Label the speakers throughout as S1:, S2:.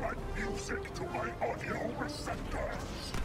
S1: like music to my audio receptors.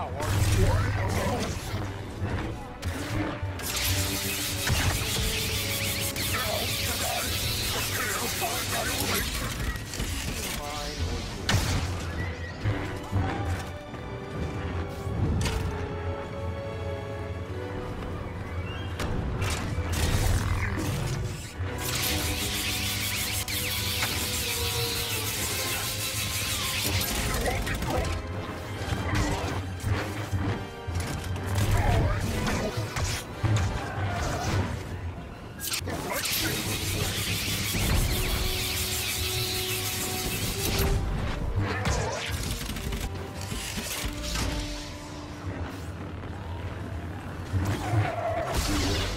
S2: Now, are you?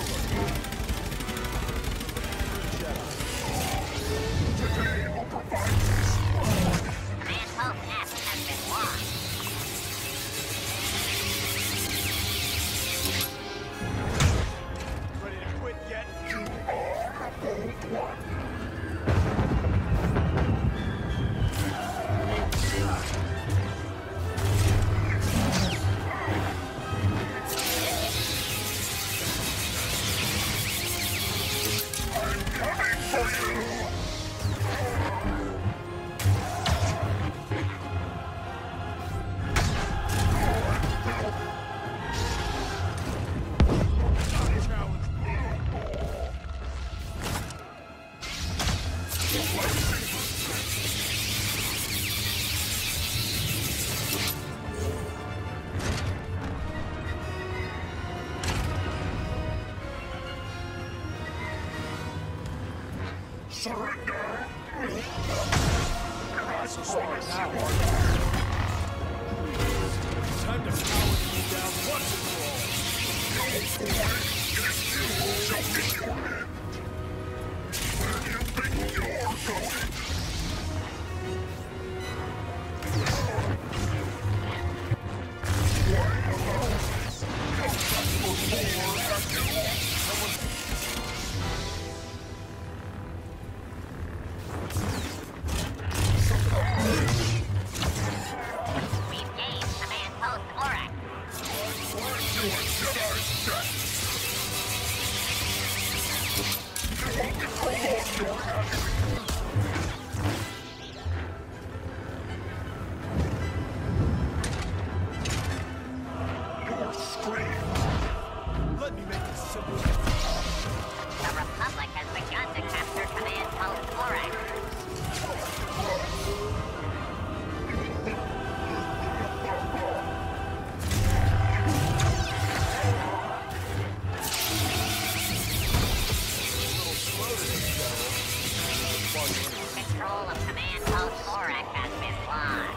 S1: Today for you! Surrender!
S2: Smart now. Time to power you down once and for all.
S1: No boy, it is you shall meet your end. Where do you think you're your scream.
S2: Control of command post Borax has been lost.